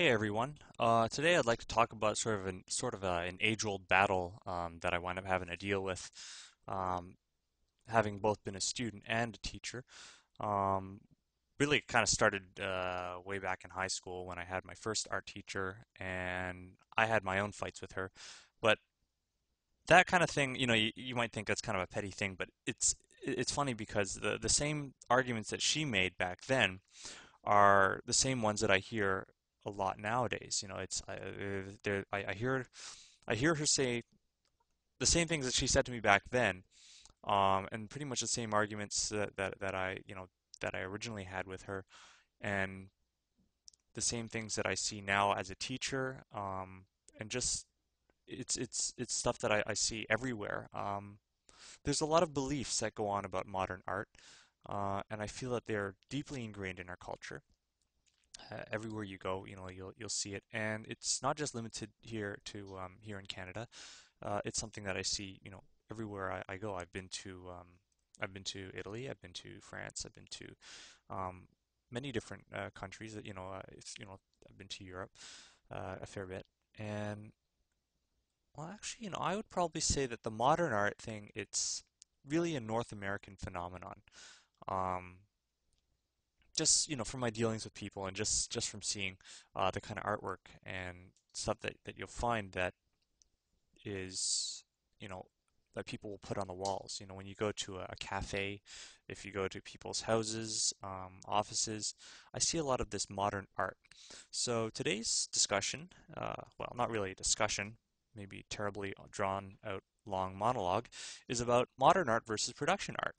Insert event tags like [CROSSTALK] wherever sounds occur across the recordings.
Hey everyone. Uh, today I'd like to talk about sort of an sort of a, an age-old battle um, that I wind up having to deal with, um, having both been a student and a teacher. Um, really, it kind of started uh, way back in high school when I had my first art teacher, and I had my own fights with her. But that kind of thing, you know, you, you might think that's kind of a petty thing, but it's it's funny because the the same arguments that she made back then are the same ones that I hear a lot nowadays. You know, it's I, uh, there, I, I hear I hear her say the same things that she said to me back then, um, and pretty much the same arguments that, that that I you know that I originally had with her, and the same things that I see now as a teacher, um, and just it's it's it's stuff that I, I see everywhere. Um, there's a lot of beliefs that go on about modern art, uh, and I feel that they're deeply ingrained in our culture uh, everywhere you go, you know, you'll you'll see it, and it's not just limited here to um, here in Canada. Uh, it's something that I see, you know, everywhere I, I go. I've been to um, I've been to Italy, I've been to France, I've been to um, many different uh, countries. That you know, uh, it's, you know, I've been to Europe uh, a fair bit, and well, actually, you know, I would probably say that the modern art thing, it's really a North American phenomenon. Um, just you know from my dealings with people and just just from seeing uh, the kind of artwork and stuff that, that you'll find that is you know that people will put on the walls. You know when you go to a, a cafe if you go to people's houses um, offices I see a lot of this modern art. So today's discussion uh, well not really a discussion maybe terribly drawn out long monologue is about modern art versus production art.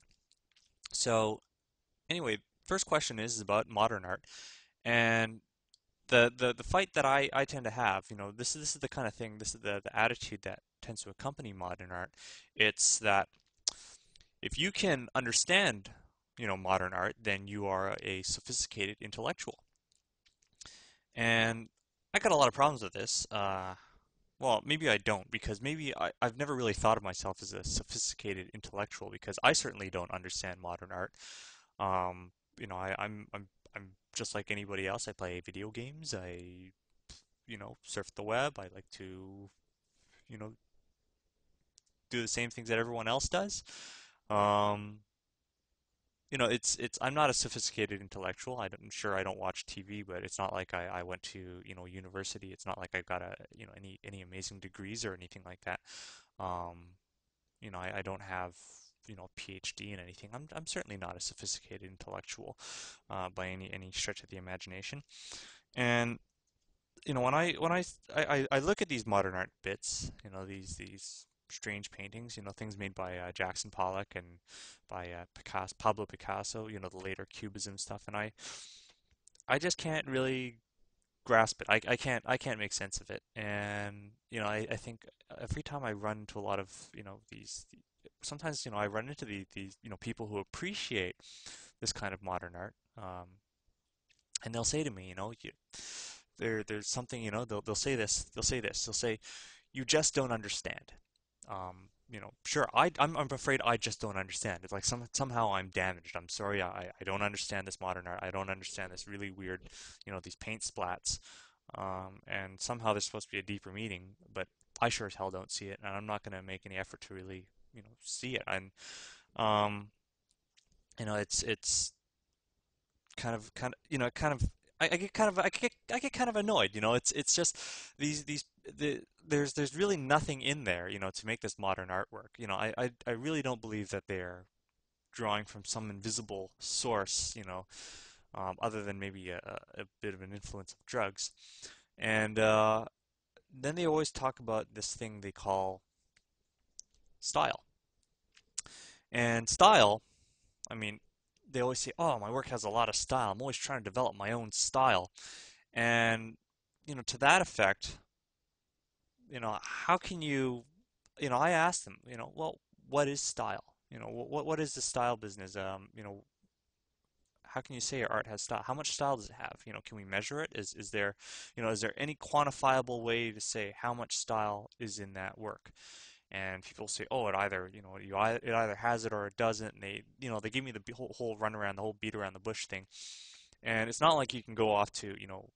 So anyway first question is, about modern art, and the, the the fight that I, I tend to have, you know, this is this is the kind of thing, this is the, the attitude that tends to accompany modern art. It's that if you can understand, you know, modern art, then you are a sophisticated intellectual. And I got a lot of problems with this. Uh, well, maybe I don't, because maybe I, I've never really thought of myself as a sophisticated intellectual, because I certainly don't understand modern art. Um, you know, I, I'm I'm I'm just like anybody else. I play video games. I, you know, surf the web. I like to, you know, do the same things that everyone else does. Um, you know, it's it's. I'm not a sophisticated intellectual. I'm sure I don't watch TV, but it's not like I, I went to you know university. It's not like I got a you know any any amazing degrees or anything like that. Um, you know, I, I don't have you know PhD in anything. I'm I'm certainly not a sophisticated intellectual uh, by any any stretch of the imagination. And you know when I when I, I I look at these modern art bits, you know these these strange paintings, you know things made by uh, Jackson Pollock and by uh, Picasso, Pablo Picasso, you know the later Cubism stuff, and I I just can't really grasp it. I, I can't I can't make sense of it. And you know I, I think every time I run into a lot of you know these sometimes you know I run into the, these you know people who appreciate this kind of modern art, um, and they'll say to me, you know, you, there there's something you know they'll they'll say this they'll say this they'll say you just don't understand. Um, you know, sure, I, I'm, I'm afraid I just don't understand. It's like some, somehow I'm damaged. I'm sorry, I, I don't understand this modern art. I don't understand this really weird, you know, these paint splats. Um, and somehow there's supposed to be a deeper meaning, but I sure as hell don't see it, and I'm not going to make any effort to really you know see it. And um you know it's it's kind of kind of you know kind of I, get kind of I get I get kind of annoyed you know? It's it's just these these the, there's there's really nothing in there you know to make this modern artwork. You know I I, I really don't believe that they're drawing from some invisible source you know um, other than maybe a, a bit of an influence of drugs. And uh, then they always talk about this thing they call style. And style, I mean, they always say, "Oh, my work has a lot of style. I'm always trying to develop my own style." And you know, to that effect, you know, how can you, you know, I asked them, you know, well, what is style? You know, what what is the style business? Um, you know, how can you say your art has style? How much style does it have? You know, can we measure it? Is is there, you know, is there any quantifiable way to say how much style is in that work? And people say, "Oh, it either you know you it either has it or it doesn't." And they you know they give me the whole, whole run around, the whole beat around the bush thing, and it's not like you can go off to you know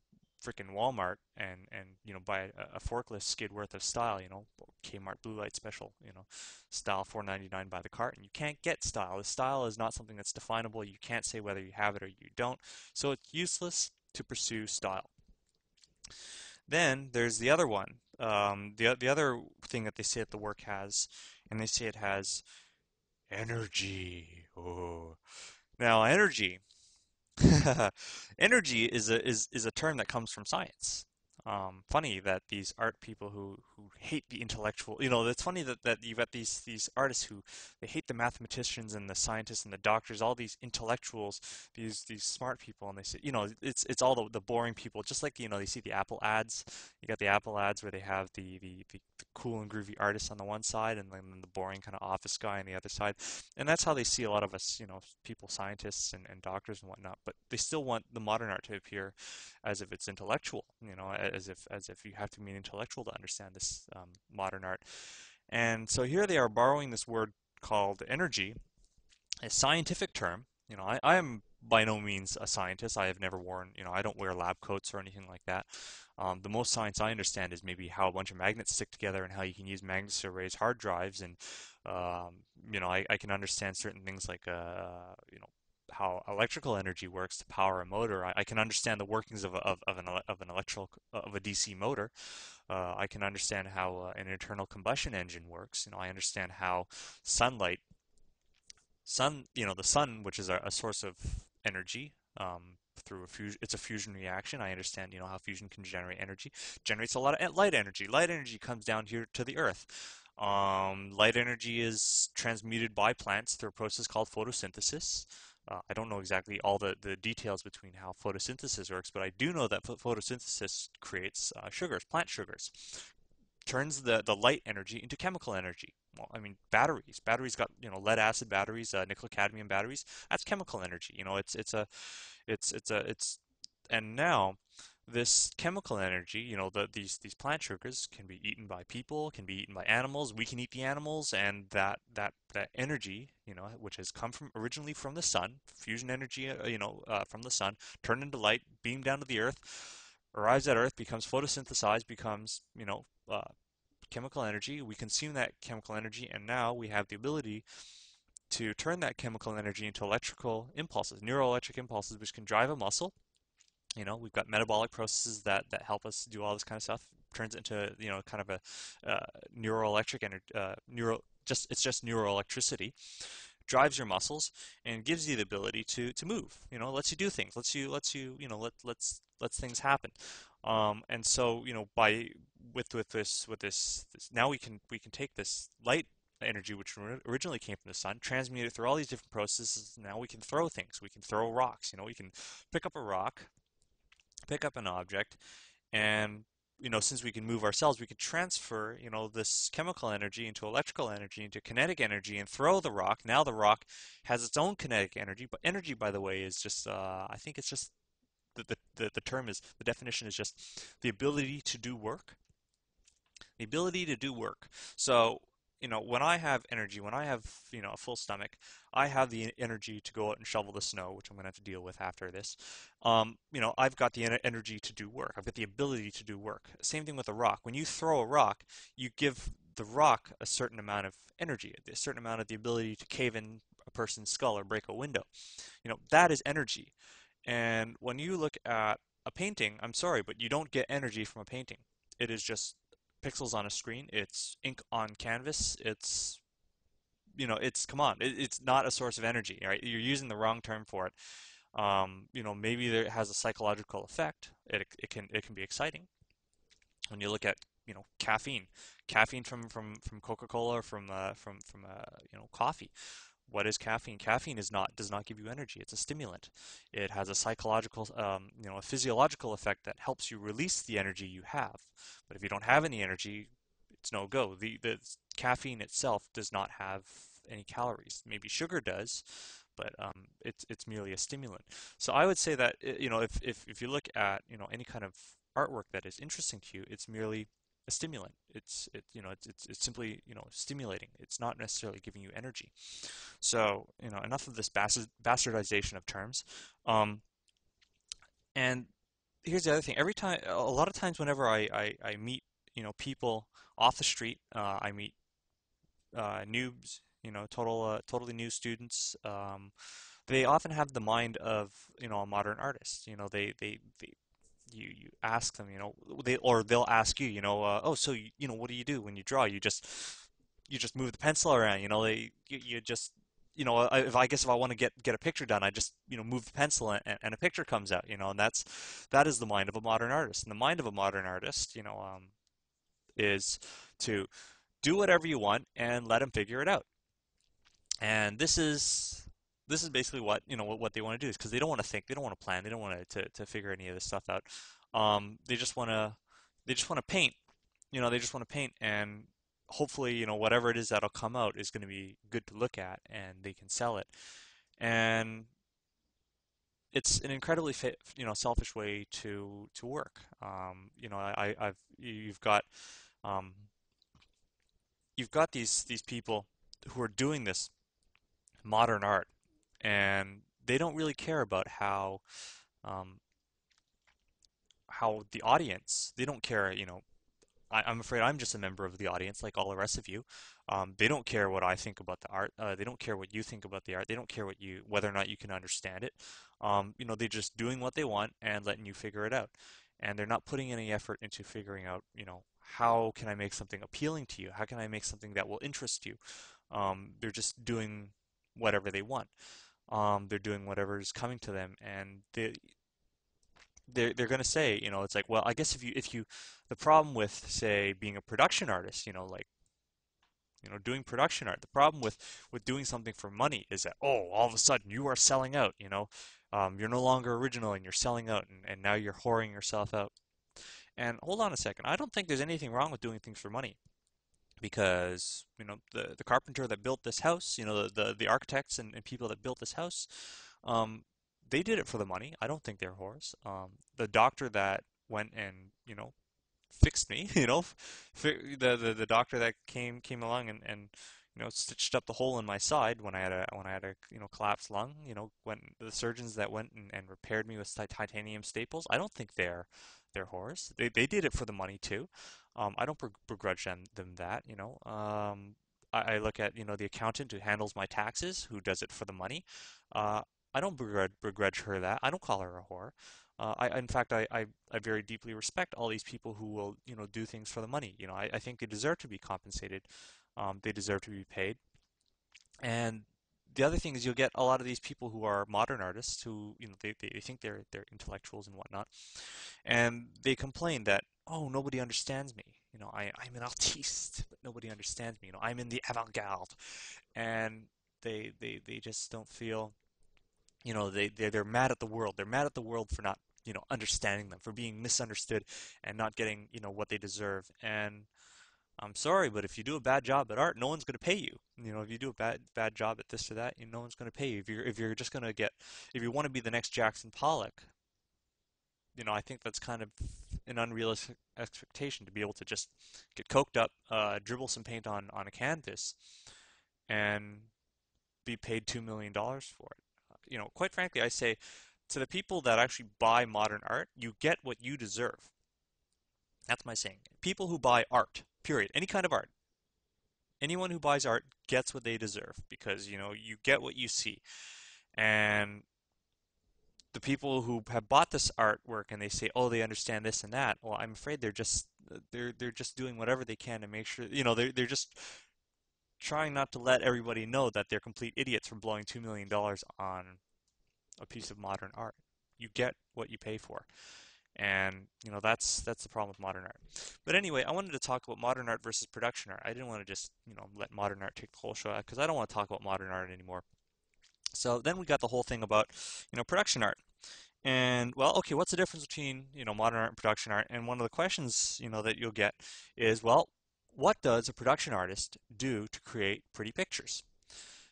freaking Walmart and and you know buy a, a forklift skid worth of style, you know, Kmart Blue Light Special, you know, style 4.99 by the carton. You can't get style. The style is not something that's definable. You can't say whether you have it or you don't. So it's useless to pursue style. Then there's the other one. Um, the the other thing that they say that the work has, and they say it has energy. Oh, now energy [LAUGHS] Energy is a is is a term that comes from science. Um, funny that these art people who, who hate the intellectual, you know, it's funny that, that you've got these these artists who they hate the mathematicians and the scientists and the doctors, all these intellectuals, these these smart people, and they say, you know, it's it's all the, the boring people. Just like you know, they see the Apple ads. You got the Apple ads where they have the the, the, the cool and groovy artists on the one side, and then the boring kind of office guy on the other side. And that's how they see a lot of us, you know, people, scientists and, and doctors and whatnot. But they still want the modern art to appear as if it's intellectual, you know, as if as if you have to be an intellectual to understand this um, modern art. And so here they are borrowing this word called energy, a scientific term. You know, I, I am by no means a scientist. I have never worn, you know, I don't wear lab coats or anything like that. Um, the most science I understand is maybe how a bunch of magnets stick together and how you can use magnets to raise hard drives. And, um, you know, I, I, can understand certain things like, uh, you know, how electrical energy works to power a motor. I, I can understand the workings of, a, of, of, an, of an electrical of a DC motor. Uh, I can understand how uh, an internal combustion engine works. You know, I understand how sunlight, sun, you know, the sun, which is a, a source of energy, um, through a fusion, it's a fusion reaction. I understand, you know, how fusion can generate energy. Generates a lot of light energy. Light energy comes down here to the Earth. Um, light energy is transmuted by plants through a process called photosynthesis. Uh, I don't know exactly all the, the details between how photosynthesis works, but I do know that photosynthesis creates uh, sugars, plant sugars, turns the, the light energy into chemical energy. Well, I mean, batteries. Batteries got you know lead acid batteries, uh, nickel cadmium batteries. That's chemical energy. You know, it's it's a, it's it's a it's, and now this chemical energy, you know, the, these these plant sugars can be eaten by people, can be eaten by animals. We can eat the animals, and that that that energy, you know, which has come from originally from the sun, fusion energy, uh, you know, uh, from the sun, turned into light, beamed down to the earth, arrives at Earth, becomes photosynthesized, becomes you know uh, chemical energy. We consume that chemical energy, and now we have the ability to turn that chemical energy into electrical impulses, neuroelectric impulses, which can drive a muscle you know, we've got metabolic processes that, that help us do all this kind of stuff. Turns into, you know, kind of a uh, neuroelectric energy, uh, neuro, just it's just neuroelectricity. Drives your muscles and gives you the ability to to move. You know, lets you do things. Lets you lets you you know let let's lets things happen. Um, and so you know by with with this with this, this now we can we can take this light energy which originally came from the sun, transmute it through all these different processes. Now we can throw things. We can throw rocks. You know, we can pick up a rock, pick up an object and you know, since we can move ourselves, we could transfer, you know, this chemical energy into electrical energy, into kinetic energy, and throw the rock. Now the rock has its own kinetic energy, but energy, by the way, is just, uh, I think it's just, the, the, the term is, the definition is just the ability to do work. The ability to do work. So you know, when I have energy, when I have, you know, a full stomach, I have the energy to go out and shovel the snow, which I'm going to have to deal with after this. Um, you know, I've got the energy to do work. I've got the ability to do work. Same thing with a rock. When you throw a rock, you give the rock a certain amount of energy, a certain amount of the ability to cave in a person's skull or break a window. You know, that is energy. And when you look at a painting, I'm sorry, but you don't get energy from a painting. It is just pixels on a screen. It's ink on canvas. It's you know, it's come on, it, it's not a source of energy, right? You're using the wrong term for it. Um, you know, maybe there, it has a psychological effect. It, it can it can be exciting. When you look at you know caffeine, caffeine from from from Coca-Cola or from uh, from from uh, you know coffee. What is caffeine? Caffeine is not does not give you energy. It's a stimulant. It has a psychological, um, you know, a physiological effect that helps you release the energy you have. But if you don't have any energy, it's no go. The the caffeine itself does not have any calories. Maybe sugar does, but um, it's it's merely a stimulant. So I would say that you know if if if you look at you know any kind of artwork that is interesting to you, it's merely a stimulant. It's it you know it's, it's it's simply you know stimulating. It's not necessarily giving you energy. So you know enough of this bastardization of terms. Um, and here's the other thing. Every time, a lot of times, whenever I I, I meet you know people off the street, uh, I meet uh, noobs, you know, total uh, totally new students. Um, they often have the mind of you know a modern artist. You know, they they, they you you ask them, you know, they or they'll ask you, you know, uh, oh, so you, you know, what do you do when you draw? You just you just move the pencil around, you know, they you, you just you know, if I guess if I want to get get a picture done, I just you know move the pencil and, and a picture comes out, you know, and that's that is the mind of a modern artist. And the mind of a modern artist, you know, um, is to do whatever you want and let them figure it out. And this is this is basically what you know what, what they want to do is because they don't want to think, they don't want to plan, they don't want to, to, figure any of this stuff out. Um, they just want to they just want to paint. You know, they just want to paint and hopefully, you know, whatever it is that'll come out is going to be good to look at and they can sell it. And it's an incredibly you know selfish way to to work. Um, you know, I, I've you've got um, you've got these these people who are doing this modern art, and they don't really care about how um, how the audience. They don't care, you know, I, am afraid I'm just a member of the audience, like all the rest of you. Um, they don't care what I think about the art. Uh, they don't care what you think about the art. They don't care what you, whether or not you can understand it. Um, you know, they're just doing what they want and letting you figure it out. And they're not putting any effort into figuring out, you know, how can I make something appealing to you? How can I make something that will interest you? Um, they're just doing whatever they want. Um, they're doing whatever is coming to them, and they, they're they're going to say, you know, it's like, well, I guess if you if you the problem with say being a production artist, you know, like you know, doing production art, the problem with with doing something for money is that oh, all of a sudden you are selling out, you know, um, you're no longer original and you're selling out, and, and now you're whoring yourself out. And hold on a second, I don't think there's anything wrong with doing things for money because you know the the carpenter that built this house, you know the the, the architects and, and people that built this house, um, they did it for the money. I don't think they're whores. Um, the doctor that went and you know fixed me, [LAUGHS] you know, the the, the doctor that came came along and, and you know stitched up the hole in my side when I had a when I had a you know collapsed lung. You know, when the surgeons that went and, and repaired me with titanium staples, I don't think they're they're whores. They they did it for the money too. Um, I don't begrudge them, them that. You know, um, I, I, look at you know the accountant who handles my taxes, who does it for the money. Uh, I don't begrudge, begrudge her that. I don't call her a whore. Uh, I, in fact, I, I, I, very deeply respect all these people who will, you know, do things for the money. You know, I, I think they deserve to be compensated. Um, they deserve to be paid. And the other thing is you'll get a lot of these people who are modern artists who, you know, they, they think they're, they're intellectuals and whatnot. And they complain that, oh, nobody understands me. You know, I, I'm an artiste, but nobody understands me. You know, I'm in the avant-garde. And they, they, they just don't feel you know they they're, they're mad at the world they're mad at the world for not you know understanding them for being misunderstood and not getting you know what they deserve and I'm sorry, but if you do a bad job at art, no one's going to pay you. You know, if you do a bad bad job at this or that, you know, no one's going to pay you. If you're if you're just going to get, if you want to be the next Jackson Pollock, you know, I think that's kind of an unrealistic expectation to be able to just get coked up, uh, dribble some paint on on a canvas, and be paid two million dollars for it you know, quite frankly, I say to the people that actually buy modern art, you get what you deserve. That's my saying. People who buy art, period, any kind of art, anyone who buys art gets what they deserve because, you know, you get what you see. And the people who have bought this artwork and they say, "Oh, they understand this and that." Well, I'm afraid they're just they're they're just doing whatever they can to make sure, you know, they're they're just trying not to let everybody know that they're complete idiots for blowing $2 million on a piece of modern art. You get what you pay for. And, you know, that's that's the problem with modern art. But anyway, I wanted to talk about modern art versus production art. I didn't want to just, you know, let modern art take the whole show because I don't want to talk about modern art anymore. So then we got the whole thing about, you know, production art. And well, okay, what's the difference between, you know, modern art and production art? And one of the questions, you know, that you'll get is, well, what does a production artist do to create pretty pictures?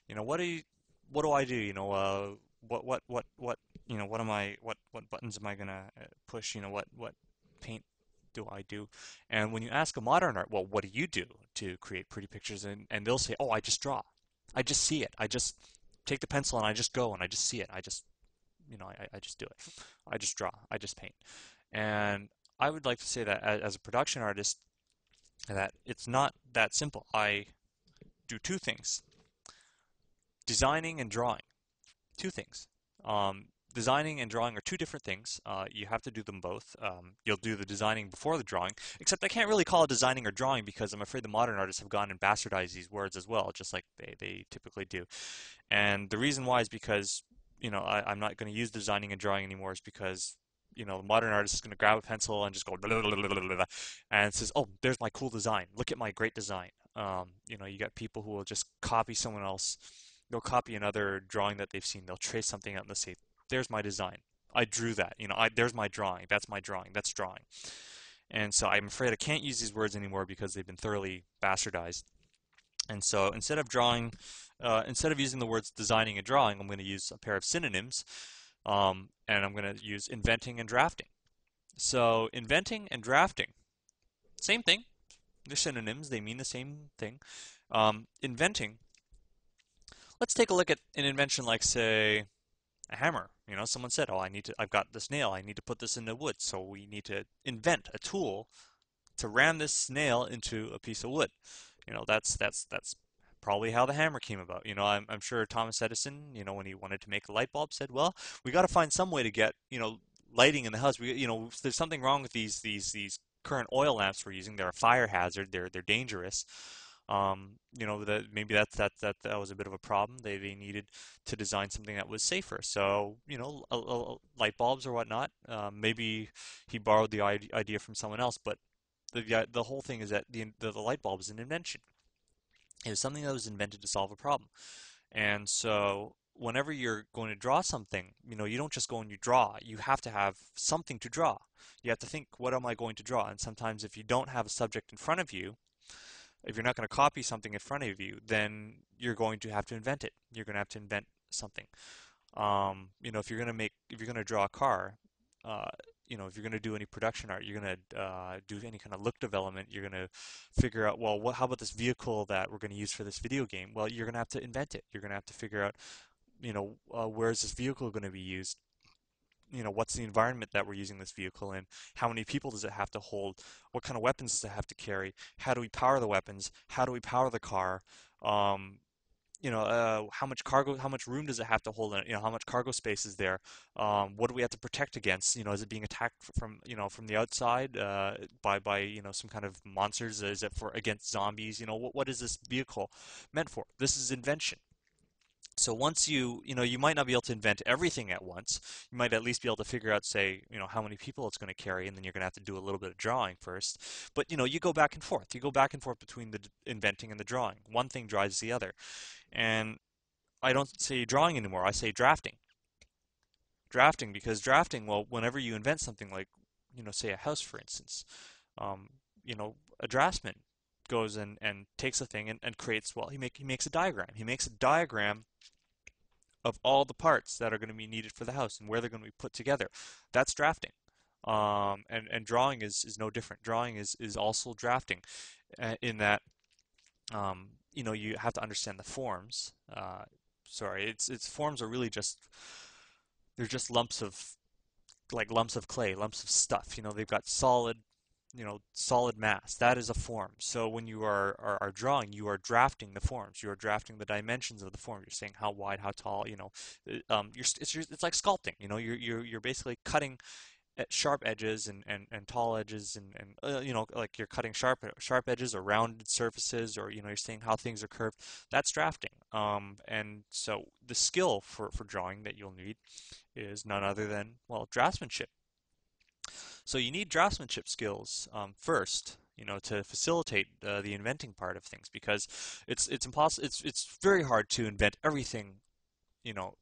You know, what do you, what do I do? You know, uh, what what what what you know, what am I what what buttons am I gonna uh, push? You know, what what paint do I do? And when you ask a modern art, well, what do you do to create pretty pictures? And and they'll say, oh, I just draw. I just see it. I just take the pencil and I just go and I just see it. I just you know, I, I just do it. I just draw. I just paint. And I would like to say that as a production artist, that it's not that simple. I do two things designing and drawing. Two things. Um, designing and drawing are two different things. Uh, you have to do them both. Um, you'll do the designing before the drawing, except I can't really call it designing or drawing because I'm afraid the modern artists have gone and bastardized these words as well, just like they, they typically do. And the reason why is because, you know, I, am not going to use designing and drawing anymore is because you know, the modern artist is going to grab a pencil and just go blah, blah, blah, and says, "Oh, there's my cool design. Look at my great design." Um, you know, you got people who will just copy someone else. They'll copy another drawing that they've seen. They'll trace something out and they'll say, there's my design. I drew that. You know, I, there's my drawing. That's my drawing. That's drawing. And so I'm afraid I can't use these words anymore because they've been thoroughly bastardized. And so instead of drawing, uh, instead of using the words designing and drawing, I'm going to use a pair of synonyms, um, and I'm going to use inventing and drafting. So inventing and drafting, same thing. They're synonyms. They mean the same thing. Um, inventing. Let's take a look at an invention like, say, a hammer. You know, someone said, "Oh, I need to. I've got this nail. I need to put this in the wood." So we need to invent a tool to ram this nail into a piece of wood. You know, that's that's that's probably how the hammer came about. You know, I'm, I'm sure Thomas Edison, you know, when he wanted to make a light bulb, said, "Well, we got to find some way to get you know lighting in the house. We, you know, there's something wrong with these these these current oil lamps we're using. They're a fire hazard. They're they're dangerous." Um, you know that maybe that that that that was a bit of a problem. They they needed to design something that was safer. So you know, a, a, light bulbs or whatnot. Um, maybe he borrowed the idea from someone else, but the the whole thing is that the the, the light bulb is an invention. It was something that was invented to solve a problem, and so whenever you're going to draw something, you know, you don't just go and you draw. You have to have something to draw. You have to think, what am I going to draw? And sometimes if you don't have a subject in front of you, if you're not going to copy something in front of you, then you're going to have to invent it. You're going to have to invent something. Um, you know, if you're going to make, if you're going to draw a car, uh, you know, if you're going to do any production art, you're going to uh, do any kind of look development. You're going to figure out, well, what, how about this vehicle that we're going to use for this video game? Well, you're going to have to invent it. You're going to have to figure out, you know, uh, where is this vehicle going to be used? You know, what's the environment that we're using this vehicle in? How many people does it have to hold? What kind of weapons does it have to carry? How do we power the weapons? How do we power the car? Um, you know, uh, how much cargo, how much room does it have to hold in it? You know, how much cargo space is there? Um, what do we have to protect against? You know, is it being attacked from, you know, from the outside uh, by, by, you know, some kind of monsters? Is it for against zombies? You know, what, what is this vehicle meant for? This is invention. So once you, you know, you might not be able to invent everything at once. You might at least be able to figure out, say, you know, how many people it's going to carry, and then you're going to have to do a little bit of drawing first. But, you know, you go back and forth. You go back and forth between the inventing and the drawing. One thing drives the other. And I don't say drawing anymore. I say drafting. Drafting, because drafting, well, whenever you invent something like, you know, say a house, for instance, um, you know, a draftsman goes and, and takes a thing and, and creates, well, he, make, he makes a diagram. He makes a diagram of all the parts that are going to be needed for the house and where they're going to be put together. That's drafting. Um, and, and drawing is, is no different. Drawing is, is also drafting uh, in that, um, you know, you have to understand the forms. Uh, sorry, it's, it's forms are really just, they're just lumps of, like lumps of clay, lumps of stuff. You know, they've got solid you know, solid mass. That is a form. So when you are, are, are, drawing, you are drafting the forms. You are drafting the dimensions of the form. You're saying how wide, how tall. You know, uh, um, you're, it's, it's like sculpting. You know, you're, you're, you're basically cutting at sharp edges and, and, and tall edges and, and uh, you know like you're cutting sharp sharp edges or rounded surfaces or you know you're seeing how things are curved that's drafting um, and so the skill for, for drawing that you'll need is none other than well draftsmanship so you need draftsmanship skills um, first, you know, to facilitate uh, the inventing part of things because it's it's impossible. It's it's very hard to invent everything, you know,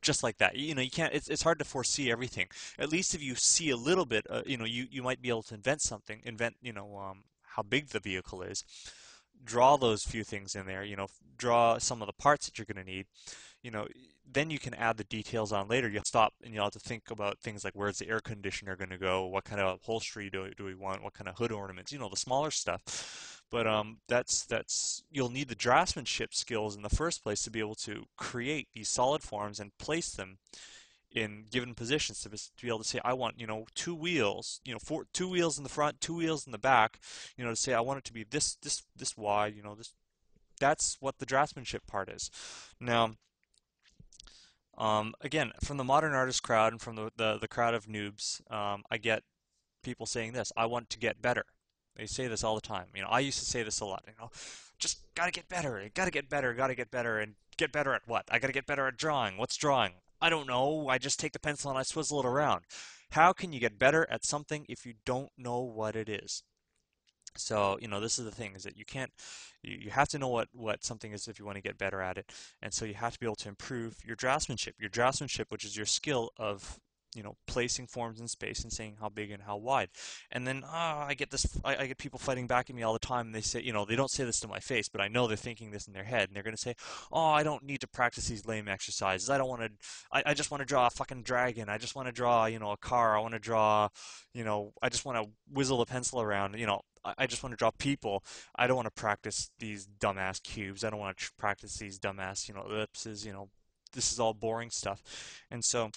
just like that. You know, you can't. It's it's hard to foresee everything. At least if you see a little bit, uh, you know, you you might be able to invent something. Invent, you know, um, how big the vehicle is. Draw those few things in there. You know, draw some of the parts that you're going to need. You know, then you can add the details on later. You'll stop and you'll have to think about things like where's the air conditioner going to go, what kind of upholstery do, do we want, what kind of hood ornaments, you know, the smaller stuff. But um, that's that's you'll need the draftsmanship skills in the first place to be able to create these solid forms and place them in given positions to, to be able to say I want you know two wheels you know four two wheels in the front two wheels in the back you know to say I want it to be this this this wide you know this that's what the draftsmanship part is. Now um, again from the modern artist crowd and from the the, the crowd of noobs um, I get people saying this I want to get better they say this all the time you know I used to say this a lot you know just gotta get better gotta get better gotta get better and get better at what I gotta get better at drawing what's drawing I don't know. I just take the pencil and I swizzle it around. How can you get better at something if you don't know what it is? So, you know, this is the thing is that you can't, you, you have to know what, what something is if you want to get better at it. And so you have to be able to improve your draftsmanship. Your draftsmanship, which is your skill of you know, placing forms in space and saying how big and how wide. And then oh, I get this, I, I, get people fighting back at me all the time. And they say, you know, they don't say this to my face, but I know they're thinking this in their head. And they're going to say, oh, I don't need to practice these lame exercises. I don't want to, I, I just want to draw a fucking dragon. I just want to draw, you know, a car. I want to draw, you know, I just want to whizzle a pencil around. You know, I, I just want to draw people. I don't want to practice these dumbass cubes. I don't want to practice these dumbass, you know, ellipses. You know, this is all boring stuff. And so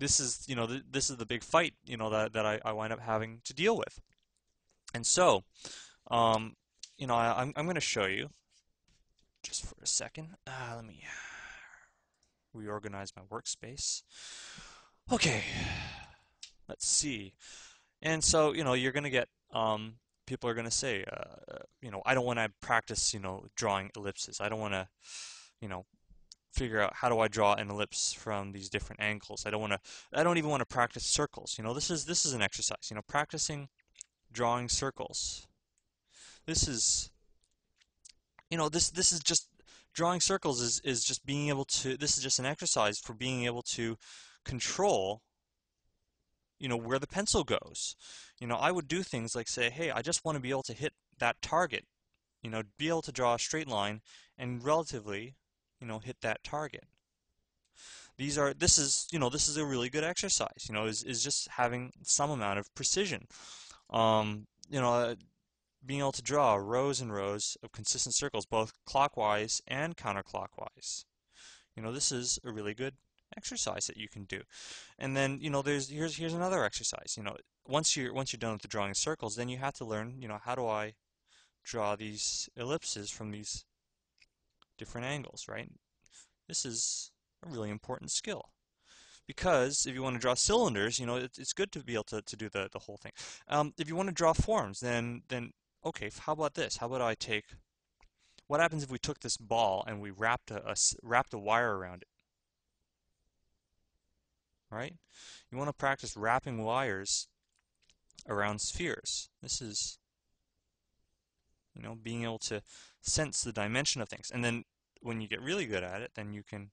this is you know th- this is the big fight you know that that I, I wind up having to deal with. And so, um, you know, I, I'm I'm going to show you just for a second. Uh, let me reorganize my workspace. Okay, let's see. And so, you know, you're going to get um, people are going to say, uh, you know, I don't want to practice, you know, drawing ellipses. I don't want to, you know, figure out how do I draw an ellipse from these different angles. I don't want to I don't even want to practice circles. You know, this is this is an exercise, you know, practicing drawing circles. This is you know, this this is just drawing circles is is just being able to this is just an exercise for being able to control you know where the pencil goes. You know, I would do things like say, "Hey, I just want to be able to hit that target." You know, be able to draw a straight line and relatively you know, hit that target. These are, this is, you know, this is a really good exercise, you know, is, is just having some amount of precision. Um, you know, uh, being able to draw rows and rows of consistent circles, both clockwise and counterclockwise. You know, this is a really good exercise that you can do. And then, you know, there's here's here's another exercise. You know, once you're once you're done with the drawing circles, then you have to learn, you know, how do I draw these ellipses from these different angles, right? This is a really important skill. Because if you want to draw cylinders, you know, it, it's good to be able to, to do the, the whole thing. Um, if you want to draw forms, then, then, okay, how about this? How about I take, what happens if we took this ball and we wrapped a, a wrapped a wire around it? Right? You want to practice wrapping wires around spheres. This is, you know, being able to sense the dimension of things. And then when you get really good at it, then you can.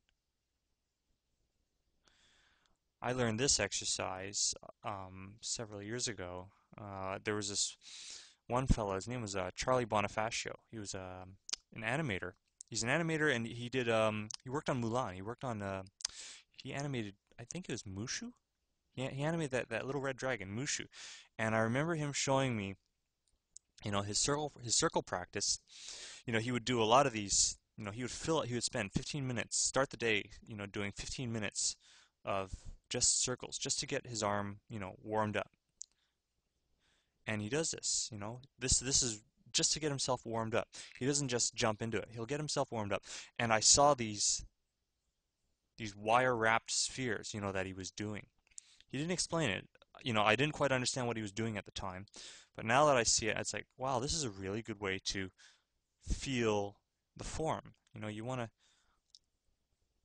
I learned this exercise um, several years ago. Uh, there was this one fellow, his name was uh, Charlie Bonifacio. He was uh, an animator. He's an animator, and he did. Um, he worked on Mulan. He worked on. Uh, he animated. I think it was Mushu. He, he animated that, that little red dragon, Mushu. And I remember him showing me, you know, his circle his circle practice you know, he would do a lot of these, you know, he would fill it he would spend 15 minutes, start the day, you know, doing 15 minutes of just circles, just to get his arm, you know, warmed up. And he does this, you know, this this is just to get himself warmed up. He doesn't just jump into it. He'll get himself warmed up. And I saw these these wire wrapped spheres, you know, that he was doing. He didn't explain it. You know, I didn't quite understand what he was doing at the time. But now that I see it, it's like, wow, this is a really good way to feel the form. You know, you want to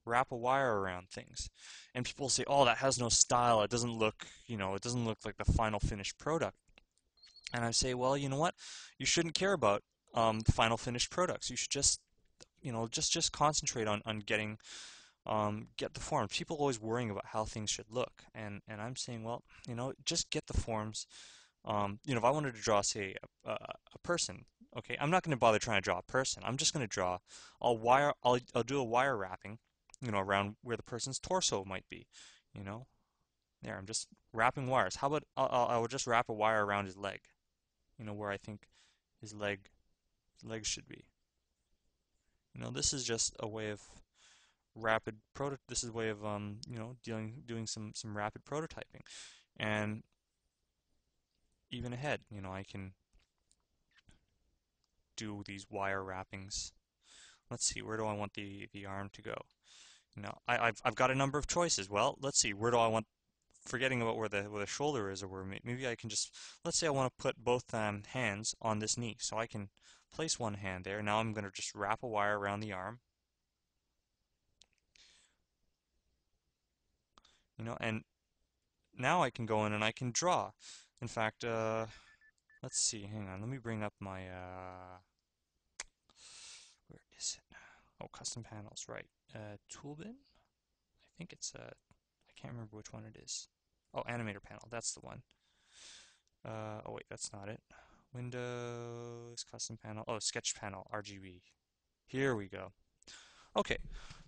wrap a wire around things. And people say, "Oh, that has no style. It doesn't look, you know, it doesn't look like the final finished product." And I say, "Well, you know what? You shouldn't care about um, final finished products. You should just, you know, just just concentrate on on getting." Um, get the forms. People always worrying about how things should look, and and I'm saying, well, you know, just get the forms. Um, you know, if I wanted to draw, say, a, a, a person, Okay, I'm not going to bother trying to draw a person. I'm just going to draw. I'll wire. I'll I'll do a wire wrapping, you know, around where the person's torso might be. You know, there. I'm just wrapping wires. How about I'll, I will just wrap a wire around his leg. You know, where I think his leg, his leg should be. You know, this is just a way of rapid proto this is a way of um, you know dealing doing some some rapid prototyping. And even ahead you know I can do these wire wrappings. Let's see where do I want the the arm to go? You know I, have I've got a number of choices. Well let's see where do I want forgetting about where the where the shoulder is or where maybe I can just let's say I want to put both um, hands on this knee. So I can place one hand there. Now I'm going to just wrap a wire around the arm you know, and now I can go in and I can draw. In fact, uh, let's see, hang on, let me bring up my, uh, where is it? Oh, custom panels, right. Uh, toolbin? I think it's, uh, I can't remember which one it is. Oh, animator panel, that's the one. Uh, oh wait, that's not it. Windows, custom panel, oh, sketch panel, RGB. Here we go. Okay,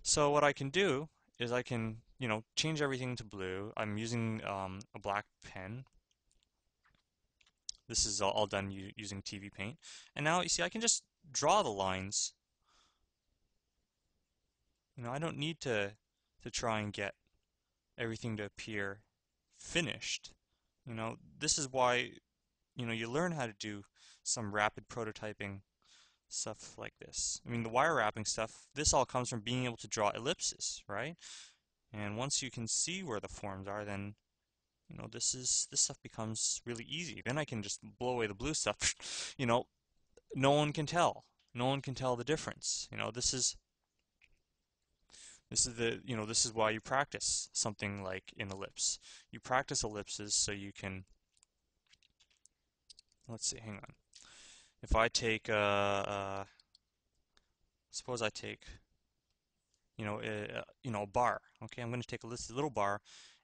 so what I can do is I can, you know, change everything to blue. I'm using um, a black pen. This is all, done using TV Paint. And now, you see, I can just draw the lines. You know, I don't need to, to try and get everything to appear finished. You know, this is why, you know, you learn how to do some rapid prototyping stuff like this. I mean, the wire wrapping stuff, this all comes from being able to draw ellipses, right? And once you can see where the forms are, then you know this is this stuff becomes really easy. Then I can just blow away the blue stuff. [LAUGHS] you know, no one can tell. No one can tell the difference. You know, this is this is the you know this is why you practice something like an ellipse. You practice ellipses so you can. Let's see. Hang on if I take, uh, uh, suppose I take, you know, a, you know, a bar. Okay, I'm going to take a little bar,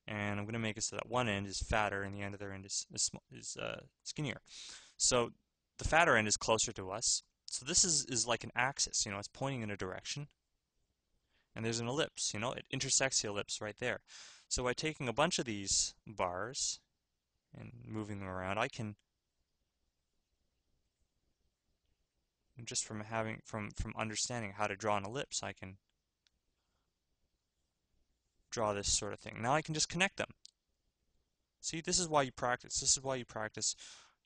and I'm going to make it so that one end is fatter and the their end is is, is uh, skinnier. So the fatter end is closer to us. So this is is like an axis. You know, it's pointing in a direction, and there's an ellipse. You know, it intersects the ellipse right there. So by taking a bunch of these bars and moving them around, I can just from having from from understanding how to draw an ellipse I can draw this sort of thing. Now I can just connect them. See this is why you practice this is why you practice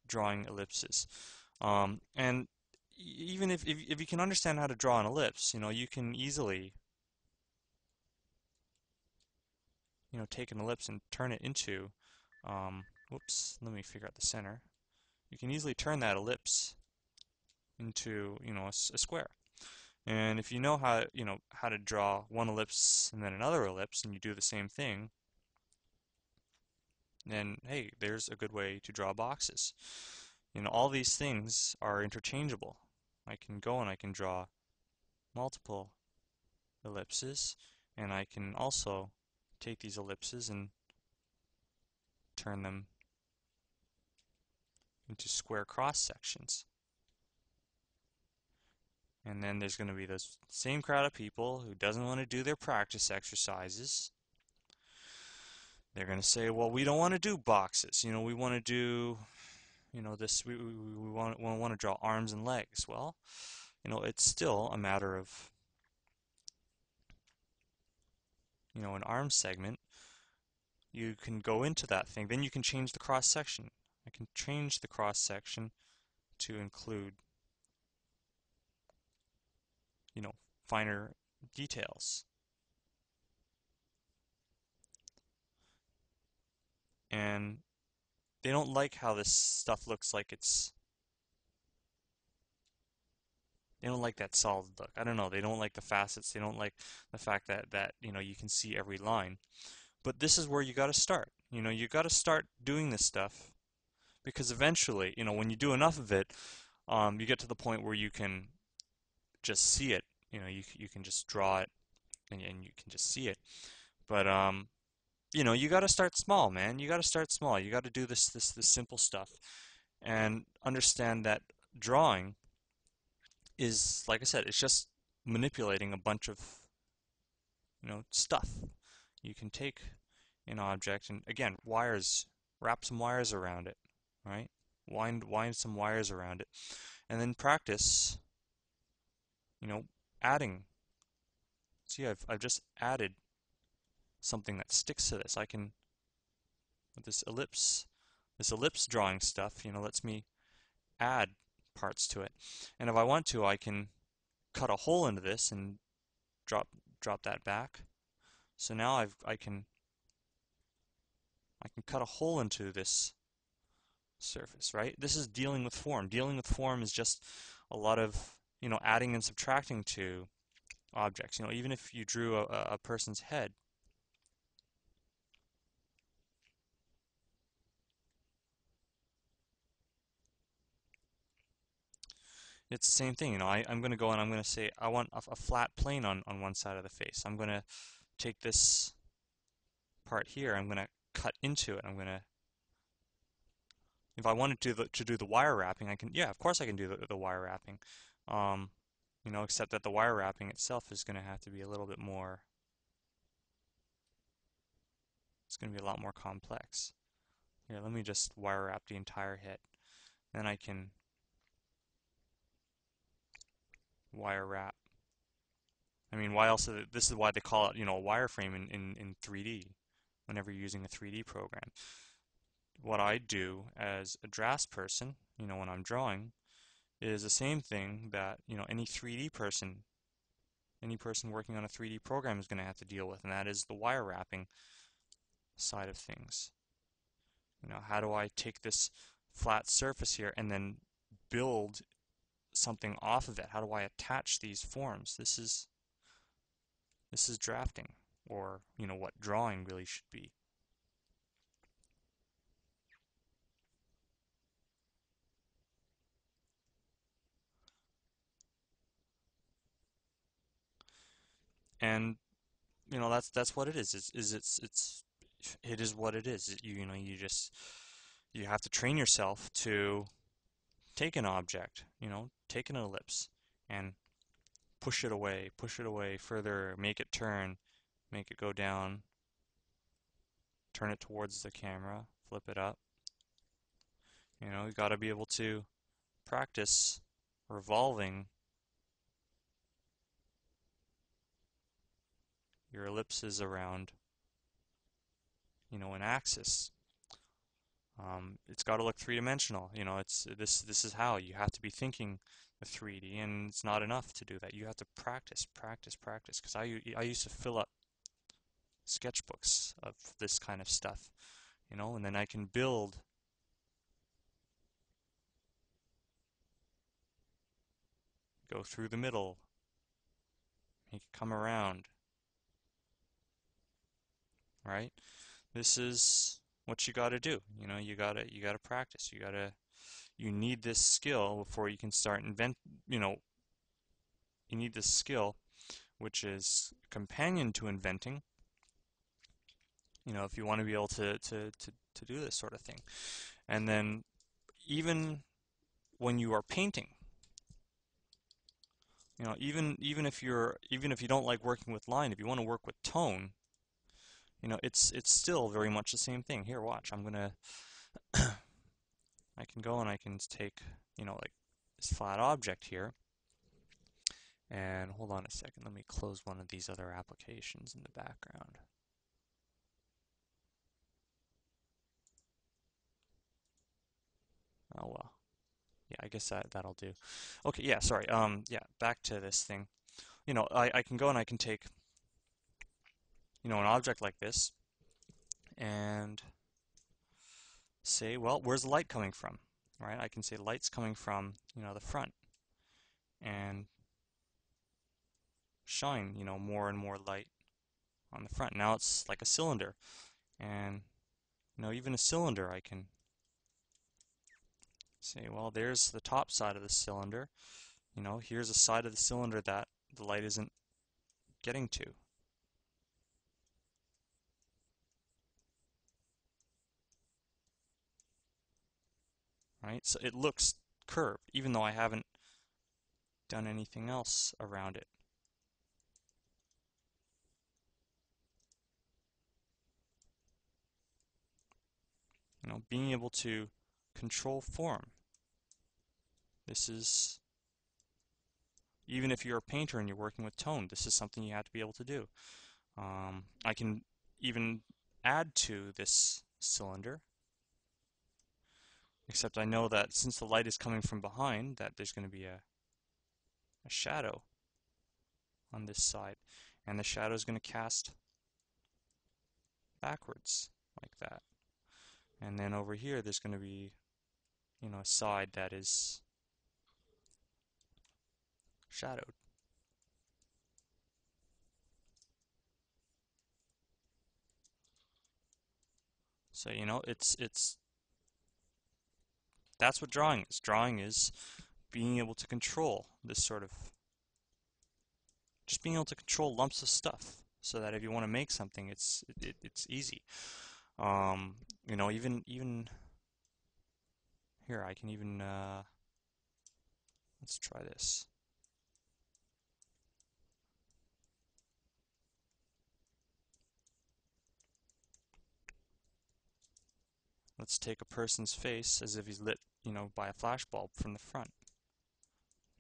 drawing ellipses. Um, and even if, if, if you can understand how to draw an ellipse you know you can easily you know take an ellipse and turn it into um, whoops let me figure out the center. You can easily turn that ellipse into you know a, a square. And if you know how you know how to draw one ellipse and then another ellipse, and you do the same thing, then hey, there's a good way to draw boxes. You know, all these things are interchangeable. I can go and I can draw multiple ellipses, and I can also take these ellipses and turn them into square cross sections. And then there's going to be those same crowd of people who doesn't want to do their practice exercises. They're going to say, well, we don't want to do boxes. You know, we want to do, you know, this, we, we, we want, we want to draw arms and legs. Well, you know, it's still a matter of, you know, an arm segment. You can go into that thing. Then you can change the cross section. I can change the cross section to include you know, finer details. And they don't like how this stuff looks like it's they don't like that solid look. I don't know. They don't like the facets. They don't like the fact that that you know you can see every line. But this is where you got to start. You know, you got to start doing this stuff because eventually, you know, when you do enough of it, um, you get to the point where you can just see it. You know, you you can just draw it, and, and you can just see it. But um, you know, you got to start small, man. You got to start small. You got to do this this this simple stuff, and understand that drawing is, like I said, it's just manipulating a bunch of you know stuff. You can take an object and again wires, wrap some wires around it, right? Wind wind some wires around it, and then practice you know, adding see I've, I've just added something that sticks to this. I can, with this ellipse, this ellipse drawing stuff, you know, lets me add parts to it. And if I want to, I can cut a hole into this and drop drop that back. So now I've I can I can cut a hole into this surface, right? This is dealing with form. Dealing with form is just a lot of, you know, adding and subtracting to objects. You know, even if you drew a, a person's head, it's the same thing. You know, I, I'm going to go and I'm going to say I want a, a, flat plane on, on one side of the face. I'm going to take this part here. I'm going to cut into it. I'm going to if I wanted to the, to do the wire wrapping, I can. Yeah, of course I can do the, the wire wrapping. Um, you know, except that the wire wrapping itself is going to have to be a little bit more. It's going to be a lot more complex. Here, let me just wire wrap the entire hit. Then I can wire wrap. I mean, why else? This is why they call it, you know, a wireframe in, in, in 3D whenever you're using a 3D program. What I do as a drafts person, you know, when I'm drawing, is the same thing that, you know, any 3D person, any person working on a 3D program is going to have to deal with, and that is the wire wrapping side of things. You know, how do I take this flat surface here and then build something off of it? How do I attach these forms? This is this is drafting, or you know what drawing really should be. And you know that's that's what it is. Is it's it's it is what it is. You you know you just you have to train yourself to take an object, you know, take an ellipse and push it away, push it away further, make it turn, make it go down, turn it towards the camera, flip it up. You know, you got to be able to practice revolving your ellipses around, you know, an axis. Um, it's got to look three-dimensional. You know, it's this. This is how you have to be thinking the 3D, and it's not enough to do that. You have to practice, practice, practice. Because I I used to fill up sketchbooks of this kind of stuff, you know, and then I can build. Go through the middle, make it come around, right? This is what you got to do. You know, you gotta you gotta practice. You gotta you need this skill before you can start invent. You know, you need this skill, which is companion to inventing. You know, if you want to be able to to to to do this sort of thing, and then even when you are painting, you know, even even if you're even if you don't like working with line, if you want to work with tone, you know, it's it's still very much the same thing. Here, watch. I'm gonna [COUGHS] I can go and I can take, you know, like this flat object here. And hold on a second, let me close one of these other applications in the background. Oh well. Yeah, I guess that that'll do. Okay, yeah, sorry. Um yeah, back to this thing. You know, I, I can go and I can take you know, an object like this and say, well, where's the light coming from? Right? I can say light's coming from, you know, the front and shine, you know, more and more light on the front. Now it's like a cylinder and, you know, even a cylinder I can say, well, there's the top side of the cylinder. You know, here's a side of the cylinder that the light isn't getting to. Right? So it looks curved, even though I haven't done anything else around it. You know, being able to control form. This is even if you're a painter and you're working with tone, this is something you have to be able to do. Um, I can even add to this cylinder, except I know that since the light is coming from behind, that there's going to be a, a shadow on this side, and the shadow is going to cast backwards like that. And then over here, there's going to be, you know, a side that is shadowed. So, you know, it's, it's, that's what drawing is. Drawing is being able to control this sort of, just being able to control lumps of stuff so that if you want to make something, it's, it, it's easy. Um, you know, even, even, here, I can even, uh, let's try this. Let's take a person's face as if he's lit, you know, by a flashbulb from the front.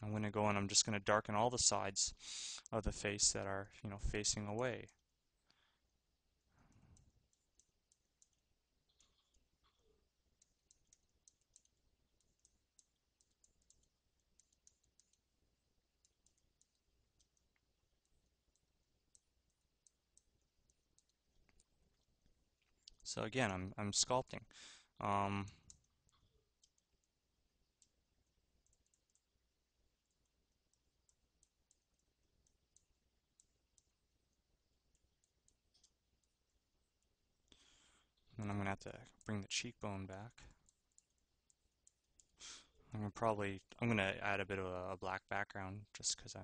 I'm going to go and I'm just going to darken all the sides of the face that are, you know, facing away. So again, I'm, I'm sculpting. Um, and I'm going to have to bring the cheekbone back. I'm gonna probably, I'm going to add a bit of a black background just because I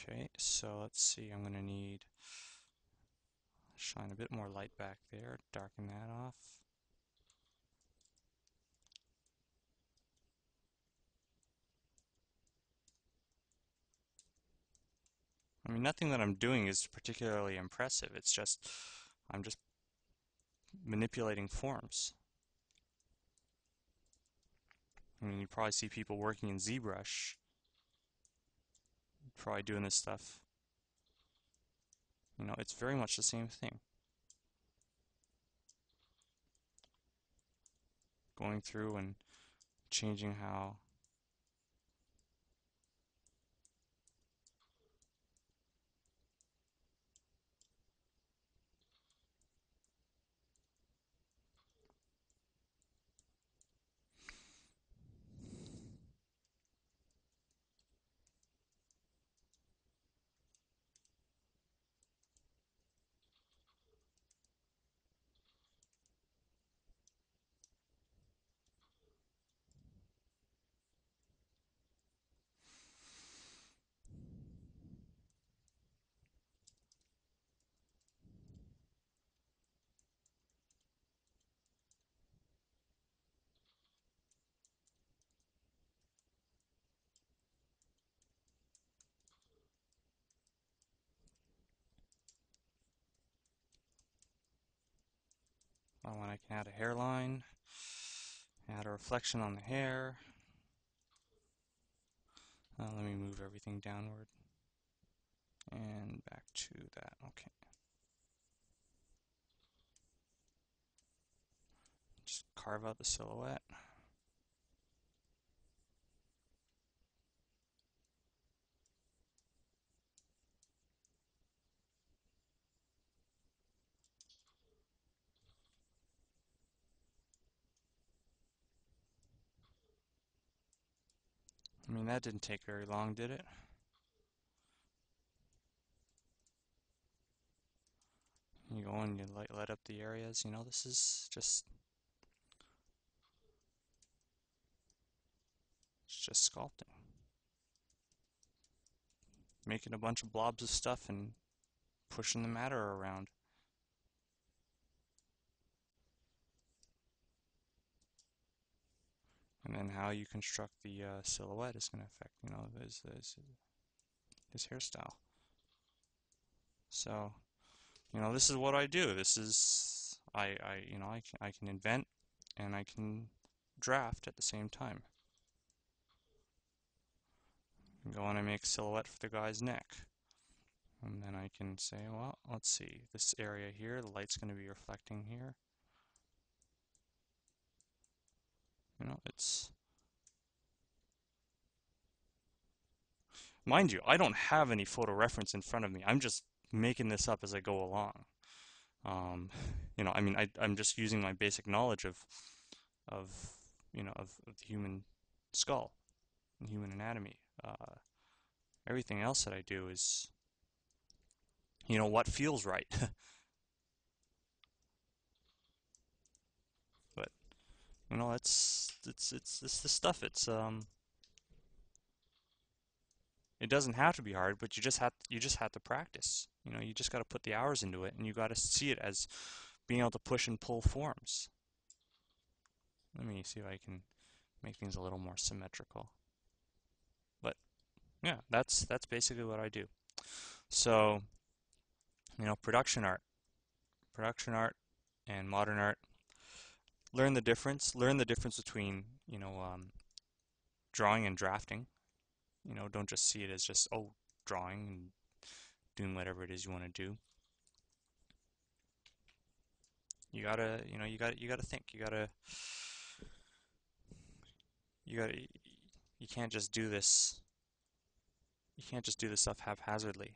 Okay, so let's see, I'm going to need shine a bit more light back there, darken that off. I mean, nothing that I'm doing is particularly impressive. It's just, I'm just manipulating forms. I mean, you probably see people working in ZBrush probably doing this stuff. You know, it's very much the same thing. Going through and changing how Oh, and I can add a hairline, add a reflection on the hair. Uh, let me move everything downward and back to that. Okay. Just carve out the silhouette. I mean, that didn't take very long, did it? You go and you light, light up the areas, you know, this is just it's just sculpting. Making a bunch of blobs of stuff and pushing the matter around. And then how you construct the uh, silhouette is going to affect, you know, his, his, his hairstyle. So, you know, this is what I do. This is, I, I you know, I can, I can invent and I can draft at the same time. Go on and make silhouette for the guy's neck. And then I can say, well, let's see, this area here, the light's going to be reflecting here. You know, it's... Mind you, I don't have any photo reference in front of me. I'm just making this up as I go along. Um, you know, I mean, I, I'm just using my basic knowledge of, of, you know, of, of the human skull and human anatomy. Uh, everything else that I do is, you know, what feels right. [LAUGHS] you know, it's, it's, it's, it's the stuff. It's, um, it doesn't have to be hard, but you just have you just have to practice. You know, you just got to put the hours into it, and you got to see it as being able to push and pull forms. Let me see if I can make things a little more symmetrical. But yeah, that's that's basically what I do. So, you know, production art, production art, and modern art. Learn the difference. Learn the difference between you know um, drawing and drafting. You know, don't just see it as just, oh, drawing and doing whatever it is you want to do. You gotta, you know, you gotta, you gotta think. You gotta, you gotta, you can't just do this. You can't just do this stuff haphazardly.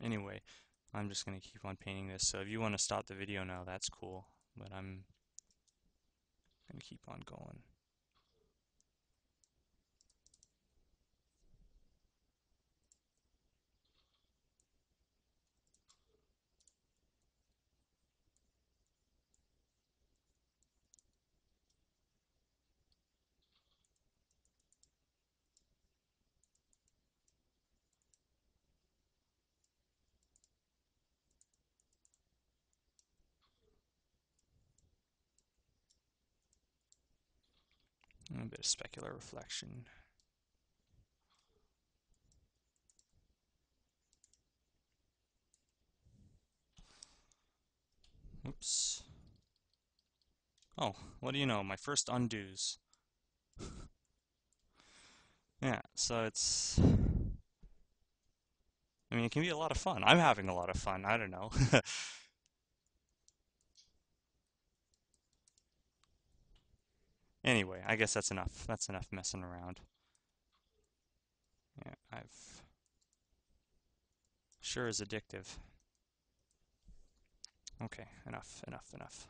Anyway, I'm just gonna keep on painting this. So if you want to stop the video now, that's cool. But I'm gonna keep on going. A bit of specular reflection. Oops. Oh, what do you know? My first undos. [LAUGHS] yeah, so it's... I mean, it can be a lot of fun. I'm having a lot of fun. I don't know. [LAUGHS] Anyway, I guess that's enough. That's enough messing around. Yeah, I've... Sure is addictive. Okay, enough, enough, enough.